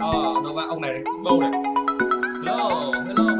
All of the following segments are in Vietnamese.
ờ đâu ba ông này đánh bô này. No hello.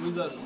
losers.